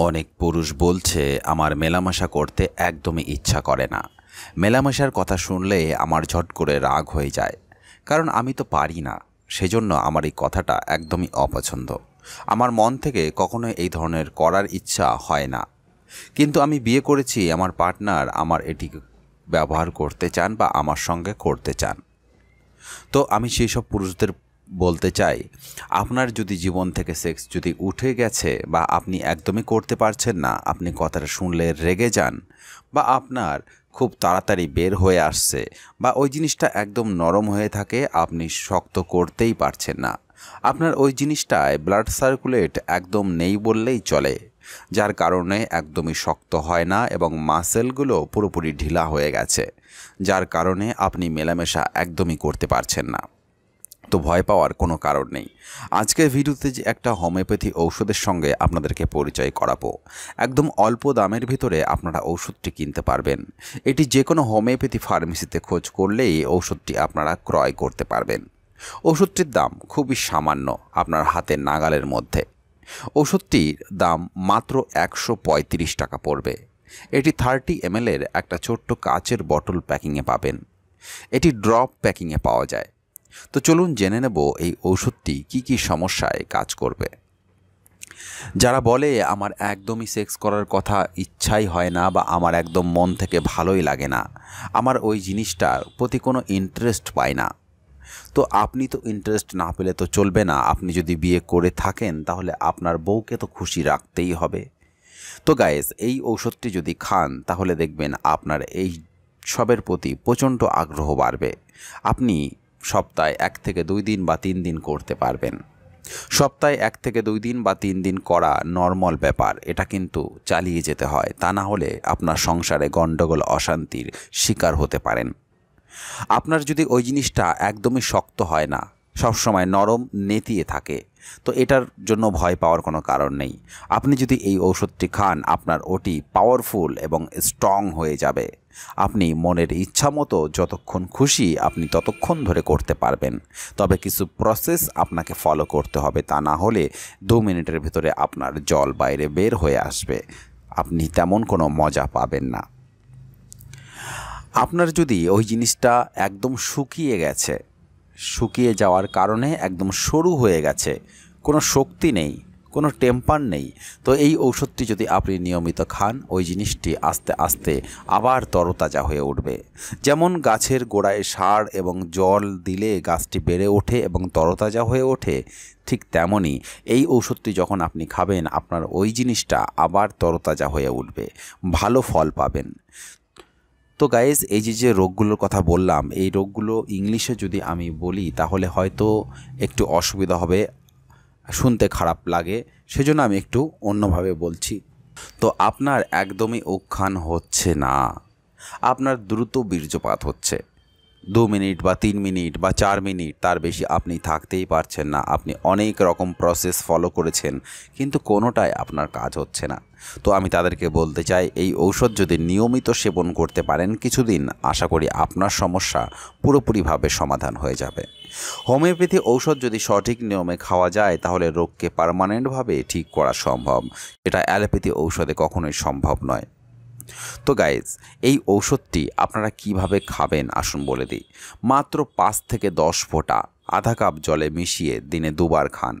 অনেক পুরুষ বলছে, আমার মেলামেশা করতে একদমই ইচ্ছা করে না। মেলামেশার কথা শুনলে আমার ঝট করে রাগ হয়ে যায়। কারণ আমি তো পারি না। সেজন্য আমার এই কথাটা একদমই অপছন্দ। আমার মন থেকে কখনো এই ধরনের করার ইচ্ছা হয় না। কিন্তু আমি বিয়ে করেছি, আমার পার্টনার আমার এটি ব্যবহার করতে চান বা আমার সঙ্গে করতে চান। তো আমি সেই সব পুরুষদের বলতে চাই, আপনার যদি জীবন থেকে সেক্স যদি উঠে গেছে বা আপনি একদমই করতে পারছেন না, আপনি কথাটা শুনলে রেগে যান বা আপনার খুব তাড়াতাড়ি বের হয়ে আসছে বা ওই জিনিসটা একদম নরম হয়ে থাকে, আপনি শক্ত করতেই পারছেন না। আপনার ওই জিনিসটায় ব্লাড সার্কুলেট একদম নেই বললেই চলে, যার কারণে একদমই শক্ত হয় না এবং মাসেলগুলো পুরোপুরি ঢিলা হয়ে গেছে, যার কারণে আপনি মেলামেশা একদমই করতে পারছেন না। তো ভয় পাওয়ার কোনো কারণ নেই। আজকের ভিডিওতে যে একটা হোমিওপ্যাথি ঔষধের সঙ্গে আপনাদেরকে পরিচয় করাবো। একদম অল্প দামের ভিতরে আপনারা ঔষধটি কিনতে পারবেন। এটি যে কোনো হোমিওপ্যাথি ফার্মেসিতে খোঁজ করলেই ঔষধটি আপনারা ক্রয় করতে পারবেন। ওষুধটির দাম খুবই সামান্য আপনার হাতের নাগালের মধ্যে। ওষুধটির দাম মাত্র একশো পঁয়ত্রিশ টাকা পড়বে। এটি থার্টি এমএলের একটা ছোট্ট কাচের বটল প্যাকিংয়ে পাবেন। এটি ড্রপ প্যাকিংয়ে পাওয়া যায়। তো চলুন জেনে নেব এই ওষুধটি কি কি সমস্যায় কাজ করবে। যারা বলে, আমার একদমই সেক্স করার কথা ইচ্ছাই হয় না বা আমার একদম মন থেকে ভালোই লাগে না, আমার ওই জিনিসটার প্রতি কোনো ইন্টারেস্ট পায় না। তো আপনি তো ইন্টারেস্ট না পেলে তো চলবে না। আপনি যদি বিয়ে করে থাকেন, তাহলে আপনার বউকে তো খুশি রাখতেই হবে। তো গায়েস এই ঔষধটি যদি খান, তাহলে দেখবেন আপনার এই সবের প্রতি প্রচণ্ড আগ্রহ বাড়বে। আপনি সপ্তাহে এক থেকে দুই দিন বা তিন দিন করতে পারবেন। সপ্তাহে এক থেকে দুই দিন বা তিন দিন করা নর্মাল ব্যাপার, এটা কিন্তু চালিয়ে যেতে হয়। তা না হলে আপনার সংসারে গণ্ডগোল অশান্তির শিকার হতে পারেন। আপনার যদি ওই জিনিসটা একদমই শক্ত হয় না, সবসময় নরম, নেতিয়ে থাকে তো এটার জন্য ভয় পাওয়ার কোনো কারণ নেই। আপনি যদি এই ঔষধটি খান, আপনার ওটি পাওয়ারফুল এবং স্ট্রং হয়ে যাবে। আপনি মনের ইচ্ছা মতো যতক্ষণ খুশি আপনি ততক্ষণ ধরে করতে পারবেন। তবে কিছু প্রসেস আপনাকে ফলো করতে হবে, তা না হলে দু মিনিটের ভিতরে আপনার জল বাইরে বের হয়ে আসবে। আপনি তেমন কোনো মজা পাবেন না। আপনার যদি ওই জিনিসটা একদম শুকিয়ে গেছে শুকিয়ে যাওয়ার কারণে একদম সরু হয়ে গেছে। কোনো শক্তি নেই, কোনো টেম্পার নেই। তো এই ঔষধটি যদি আপনি নিয়মিত খান, ওই জিনিসটি আস্তে আস্তে আবার তরতাজা হয়ে উঠবে। যেমন গাছের গোড়ায় সার এবং জল দিলে গাছটি বেড়ে ওঠে এবং তরতাজা হয়ে ওঠে, ঠিক তেমনই এই ঔষধটি যখন আপনি খাবেন, আপনার ওই জিনিসটা আবার তরতাজা হয়ে উঠবে। ভালো ফল পাবেন। তো গাইজ এই যে যে রোগগুলোর কথা বললাম, এই রোগগুলো ইংলিশে যদি আমি বলি, তাহলে হয়তো একটু অসুবিধা হবে, শুনতে খারাপ লাগে, সেজন্য আমি একটু অন্যভাবে বলছি। তো আপনার একদমই উখান হচ্ছে না। আপনার দ্রুত বীর্যপাত হচ্ছে। দু মিনিট বা তিন মিনিট বা চার মিনিট তার বেশি আপনি থাকতেই পারছেন না। আপনি অনেক রকম প্রসেস ফলো করেছেন, কিন্তু কোনোটাই আপনার কাজ হচ্ছে না। তো আমি তাদেরকে বলতে চাই, এই ঔষধ যদি নিয়মিত সেবন করতে পারেন, কিছুদিন আশা করি আপনার সমস্যা পুরোপুরিভাবে সমাধান হয়ে যাবে। হোমিওপ্যাথি ঔষধ যদি সঠিক নিয়মে খাওয়া যায়, তাহলে রোগকে পারমানেন্টভাবে ঠিক করা সম্ভব। এটা অ্যালোপ্যাথি ঔষধে কখনোই সম্ভব নয়। তো গাইজ এই ঔষধটি আপনারা কীভাবে খাবেন আসুন বলে দিই। মাত্র পাঁচ থেকে দশ ফোঁটা আধা কাপ জলে মিশিয়ে দিনে দুবার খান।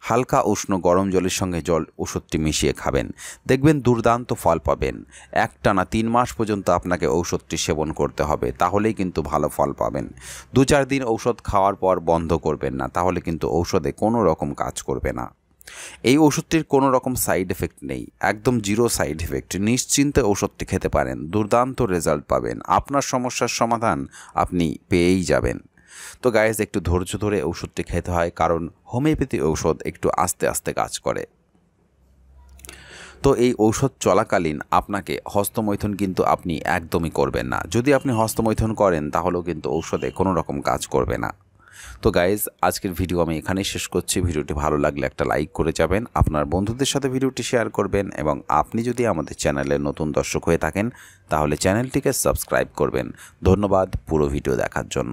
হালকা উষ্ণ গরম জলের সঙ্গে জল ওষুধটি মিশিয়ে খাবেন। দেখবেন দুর্দান্ত ফল পাবেন। একটানা তিন মাস পর্যন্ত আপনাকে ঔষধটি সেবন করতে হবে, তাহলেই কিন্তু ভালো ফল পাবেন। দু চার দিন ঔষধ খাওয়ার পর বন্ধ করবেন না, তাহলে কিন্তু ঔষধে কোনো রকম কাজ করবে না। এই ওষুধটির কোনো রকম সাইড এফেক্ট নেই, একদম জিরো সাইড এফেক্ট নিশ্চিন্তে ওষুধটি খেতে পারেন, দুর্দান্ত রেজাল্ট পাবেন। আপনার সমস্যার সমাধান আপনি পেয়েই যাবেন। তো গায়েজ একটু ধৈর্য ধরে ওষুধটি খেতে হয়, কারণ হোমিওপ্যাথি ঔষধ একটু আস্তে আস্তে কাজ করে। তো এই ঔষধ চলাকালীন আপনাকে হস্তমৈথুন কিন্তু আপনি একদমই করবেন না। যদি আপনি হস্তমৈথুন করেন, তাহলেও কিন্তু ঔষধে কোনো রকম কাজ করবে না। তো গাইজ আজকের ভিডিও আমি এখানেই শেষ করছি। ভিডিওটি ভালো লাগলে একটা লাইক করে যাবেন, আপনার বন্ধুদের সাথে ভিডিওটি শেয়ার করবেন এবং আপনি যদি আমাদের চ্যানেলে নতুন দর্শক হয়ে থাকেন, তাহলে চ্যানেলটিকে সাবস্ক্রাইব করবেন। ধন্যবাদ পুরো ভিডিও দেখার জন্য।